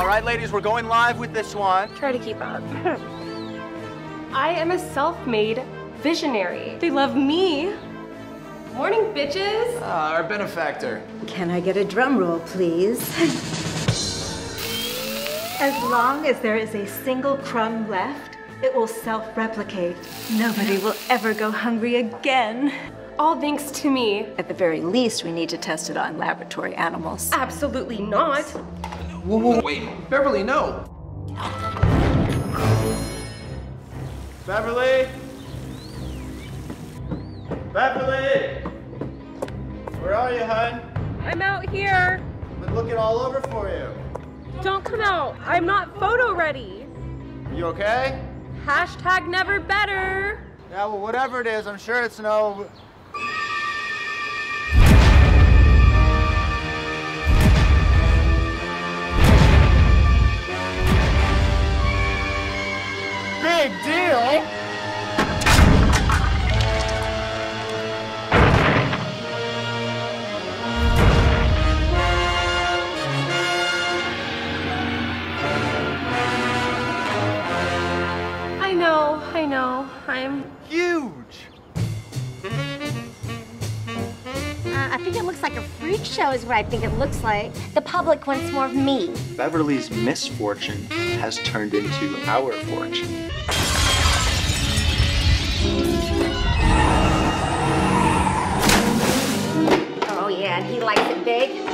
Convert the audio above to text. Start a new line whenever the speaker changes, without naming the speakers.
All right, ladies, we're going live with this one.
Try to keep up. I am a self-made visionary. They love me. Morning, bitches.
Ah, our benefactor.
Can I get a drum roll, please? As long as there is a single crumb left, it will self-replicate. Nobody will ever go hungry again.
All thanks to me.
At the very least, we need to test it on laboratory animals.
Absolutely not.
Whoa, whoa, wait, Beverly, no.
Beverly? Beverly! Where are you, hun?
I'm out here.
I've Been looking all over for you.
Don't come out. I'm not photo ready.
You okay?
Hashtag never better.
Yeah, well, whatever it is, I'm sure it's no. Big deal!
I know, I know. I'm
Huge!
Think it looks like a freak show, is what I think it looks like. The public wants more of me.
Beverly's misfortune has turned into our fortune.
Oh, yeah, and he likes it big.